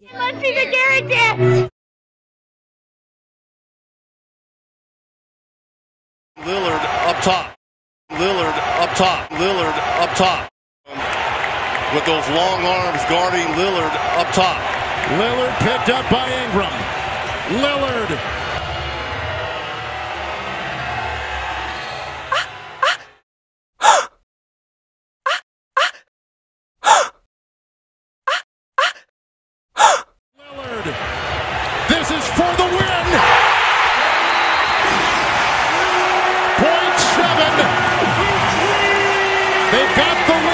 Let's see the Garrett dance. Lillard up top. Lillard up top. Lillard up top. With those long arms guarding Lillard up top. Lillard picked up by Ingram. Lillard. For the win. Point seven. They've got the lead,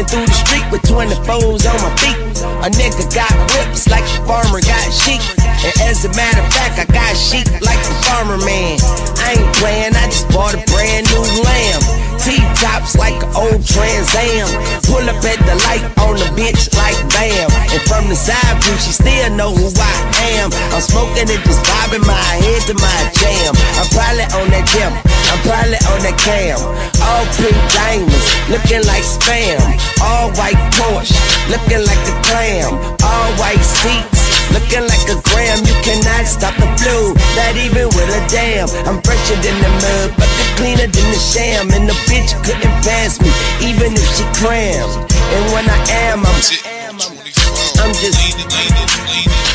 walking through the street with 24s on my feet. A nigga got whips like the farmer got sheep. And as a matter of fact, I got sheep like the farmer man. I ain't playing, I just bought a brand new lamb. T-tops like an old Trans Am. Pull up at the light on the bitch like bam. And from the side view, she still know who I am. I'm smoking and just bobbing my head to my jam. I'm probably on that gym. I'm probably on that cam. All pink diamonds, looking like spam. All white Porsche, looking like a clam. All white seats, looking like a gram. You cannot stop the flow, not even with a dam. I'm fresher than the mud, but the cleaner than the sham. And the bitch couldn't pass me, even if she crammed. And when I am, I'm, Sitting on 24. I'm just-